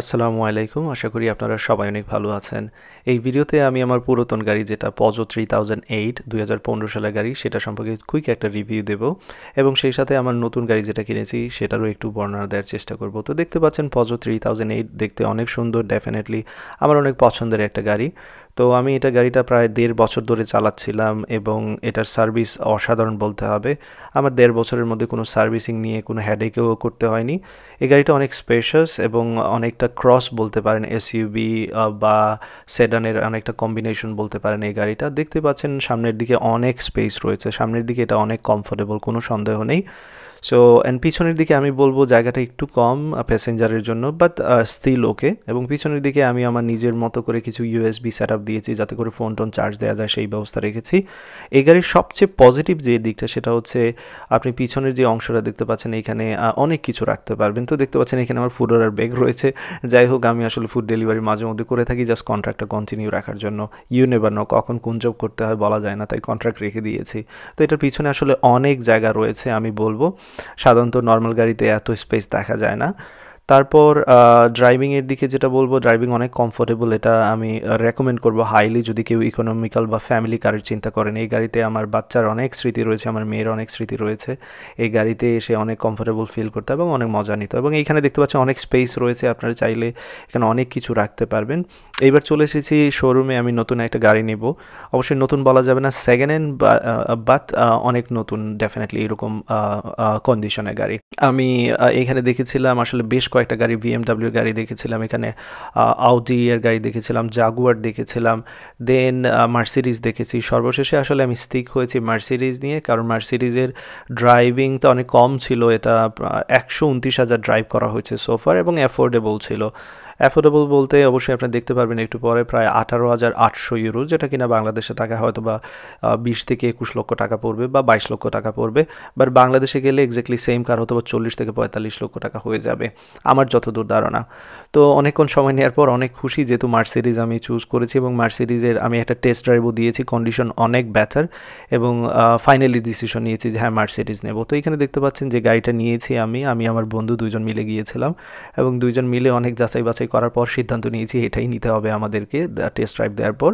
আসসালামু আলাইকুম, আশা করি আপনারা সবাই অনেক ভালো আছেন। এই ভিডিওতে আমি আমার পুরাতন গাড়ি যেটা পজো থ্রি থাউজেন্ড এইট দুই হাজার পনেরো সালের গাড়ি, সেটা সম্পর্কে কুইক একটা রিভিউ দেব এবং সেই সাথে আমার নতুন গাড়ি যেটা কিনেছি, সেটারও একটু বর্ণনা দেওয়ার চেষ্টা করব। তো দেখতে পাচ্ছেন পজো থ্রি থাউজেন্ড এইট দেখতে অনেক সুন্দর ডেফিনেটলি আমার অনেক পছন্দের একটা গাড়ি। তো আমি এটা গাড়িটা প্রায় দেড় বছর ধরে চালাচ্ছিলাম এবং এটার সার্ভিস অসাধারণ বলতে হবে। আমার দেড় বছরের মধ্যে কোনো সার্ভিসিং নিয়ে কোনো হ্যাডেকেও করতে হয়নি। এই গাড়িটা অনেক স্পেশাস এবং অনেকটা ক্রস বলতে পারেন এসইউবি বা সেডানের অনেকটা কম্বিনেশন বলতে পারেন এই গাড়িটা। দেখতে পাচ্ছেন সামনের দিকে অনেক স্পেস রয়েছে, সামনের দিকে এটা অনেক কমফোর্টেবল কোনো সন্দেহ নেই। সো অ্যান্ড পিছনের দিকে আমি বলব জায়গাটা একটু কম প্যাসেঞ্জারের জন্য বাট স্টিল ওকে এবং পিছনের দিকে আমি আমার নিজের মতো করে কিছু ইউএসবি সেট দিয়েছি, যাতে করে ফোন টোন চার্জ দেওয়া যায়, সেই ব্যবস্থা রেখেছি। এই গাড়ির সবচেয়ে পজিটিভ যে দিকটা, সেটা হচ্ছে আপনি পিছনের যে অংশটা দেখতে পাচ্ছেন, এখানে অনেক কিছু রাখতে পারবেন। তো দেখতে পাচ্ছেন, এখানে আমার ফুড আর ব্যাগ রয়েছে। যাই হোক, আমি আসলে ফুড ডেলিভারি মাঝে মধ্যে করে থাকি জাস্ট কন্ট্রাক্টটা কন্টিনিউ রাখার জন্য। ইউ নেবার নো কখন কোন জব করতে হয়, বলা যায় না, তাই কন্ট্রাক্ট রেখে দিয়েছি। তো এটার পিছনে আসলে অনেক জায়গা রয়েছে, আমি বলব। সাধারণত নর্মাল গাড়িতে এত স্পেস দেখা যায় না। তারপর ড্রাইভিংয়ের দিকে যেটা বলব ড্রাইভিং অনেক কমফোর্টেবল এটা আমি রেকমেন্ড করব হাইলি যদি কেউ ইকোনমিক্যাল বা ফ্যামিলি কারের চিন্তা করেন। এই গাড়িতে আমার বাচ্চার অনেক স্মৃতি রয়েছে, আমার মেয়ের অনেক স্মৃতি রয়েছে। এই গাড়িতে এসে অনেক কমফোর্টেবল ফিল করতে এবং অনেক মজা নিত এবং এইখানে দেখতে পাচ্ছেন অনেক স্পেস রয়েছে, আপনারা চাইলে এখানে অনেক কিছু রাখতে পারবেন। এইবার চলে এসেছি শোরুমে আমি নতুন একটা গাড়ি নেব। অবশ্যই নতুন বলা যাবে না সেকেন্ড হ্যান্ড বাট অনেক নতুন ডেফিনেটলি এরকম কন্ডিশনের গাড়ি। আমি এখানে দেখেছিলাম আসলে বেশ কয়েকটা গাড়ি বিএমডাব্লিউ গাড়ি দেখেছিলাম এখানে আউডি এর গাড়ি দেখেছিলাম জাগুয়ার দেখেছিলাম দেন মার্সিডিজ দেখেছি। সর্বশেষে আসলে আমি স্টিক হয়েছি মার্সিডিজ নিয়ে, কারণ মার্সিডিজের ড্রাইভিং তো অনেক কম ছিল, এটা একশো উনত্রিশ হাজার ড্রাইভ করা হয়েছে সোফার এবং অ্যাফোর্ডেবল ছিল। অ্যাফোর্ডেবল বলতে অবশ্যই আপনি দেখতে পারবেন একটু পরে, প্রায় আঠারো হাজার আটশো ইউরো, যেটা কিনা বাংলাদেশে টাকা হয়তো বা বিশ থেকে একুশ লক্ষ টাকা পড়বে বা বাইশ লক্ষ টাকা পড়বে। বাট বাংলাদেশে গেলে এক্স্যাক্টলি সেম কার হয়তো বা চল্লিশ থেকে পঁয়তাল্লিশ লক্ষ টাকা হয়ে যাবে, আমার যতদূর ধারণা। তো অনেকক্ষণ সময় নেওয়ার পর অনেক খুশি, যেহেতু মার্সিডিজ আমি চুজ করেছি এবং মার্সিডিজের আমি একটা টেস্ট ড্রাইভও দিয়েছি কন্ডিশন অনেক বেটার এবং ফাইনালি ডিসিশন নিয়েছি যে হ্যাঁ মার্সিডিজ নেব। তো এখানে দেখতে পাচ্ছেন যে গাড়িটা নিয়েছি আমি আমি আমার বন্ধু দুজন মিলে গিয়েছিলাম এবং দুইজন মিলে অনেক যাচাই বাছাই করার পর সিদ্ধান্ত নিয়েছি, এটাই নিতে হবে আমাদেরকে টেস্ট ড্রাইভ দেওয়ার পর।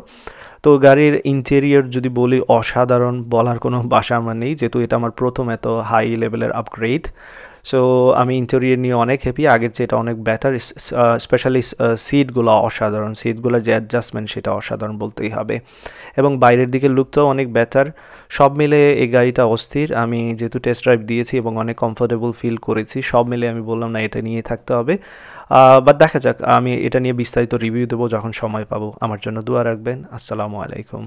তো গাড়ির ইন্টেরিয়র যদি বলি, অসাধারণ বলার কোনো বাসা আমার নেই, যেহেতু এটা আমার প্রথম এত হাই লেভেলের আপগ্রেড সো আমি ইন্টেরিয়র নিয়ে অনেক হ্যাপি আগের চেয়ে এটা অনেক বেটার স্পেশালি সিটগুলো অসাধারণ। সিটগুলোর যে অ্যাডজাস্টমেন্ট সেটা অসাধারণ বলতেই হবে। এবং বাইরের দিকে লুকটাও অনেক বেটার সব মিলে এই গাড়িটা অস্থির। আমি যেহেতু টেস্ট ড্রাইভ দিয়েছি এবং অনেক কমফোর্টেবল ফিল করেছি, সব মিলে আমি বললাম, না, এটা নিয়ে থাকতে হবে। বাট দেখা যাক, আমি এটা নিয়ে বিস্তারিত রিভিউ দেবো যখন সময় পাবো। আমার জন্য দোয়া রাখবেন। আসসালামু আলাইকুম।